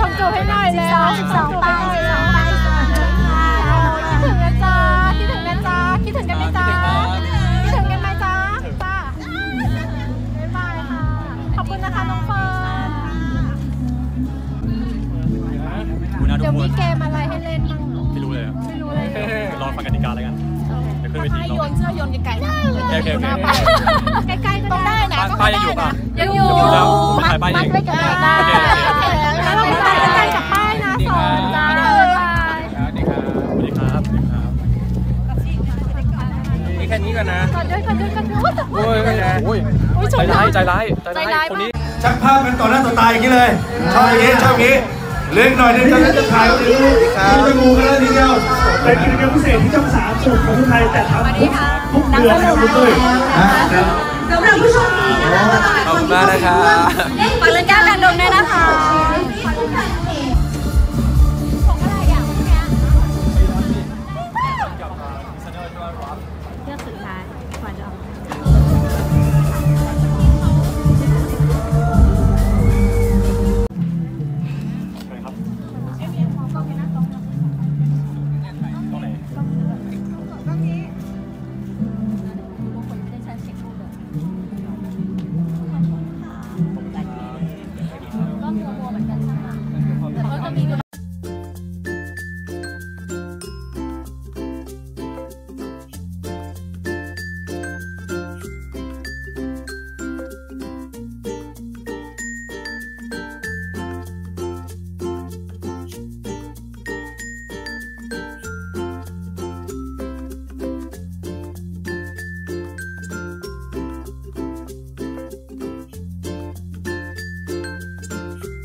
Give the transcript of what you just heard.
ทำตัวให้หน่อยแล้วสิบสองไปสิบสองไปคิดถึงนะจ๊ะคิดถึงนะจ๊ะคิดถึงกันไหมจ๊ะคิดถึงกันไหมจ๊ะจ้าบ๊ายบายค่ะ ขอบคุณนะคะน้องเฟิร์นเดี๋ยวกคมีนเกมอะไรให้เล่นบ้างไม่รู้เลยอะไม่รู้เลยรอฟังกติกาแล้วกันเดี๋ยวขึ้นเวทีลองโยนเสื้อโยนไกลๆนะโอเคโอเคโอเคใกล้ๆก็ได้นะป้ายยังอยู่ป่ะยังอยู่ ป้ายเองมัดไว้กับป้ายได้โอเคโอเคแล้วเราไปถ่ายกันใจกับป้ายนะสองจ้าสวัสดีครับสวัสดีครับมีแค่นี้ก่อนนะก่อนด้วยก่อนด้วยก่อนด้วยโอ้ยไม่ได้โอ้ยโอ้ยชใจนร้ายใจแล้วร้ายใจใจร้าร้ายยคนนี้ชักภาพกันต่อหน้าต่อตาอย่างนี้เลยชอบอย่างนี้ชอบอย่างนี้เลื่อนหน่อยเดี๋ยวจะจะถ่ายเดี๋ยวดูจะงูกันแล้วทีเดียวเป็นกิจกรรมพิเศษที่ช่องสามสุดของทุกไทยแต่ทำทุกทุกเดือนนะครับคุณตุ้ย อะเดี๋ยวสำหรับผู้โชคดีนะคะ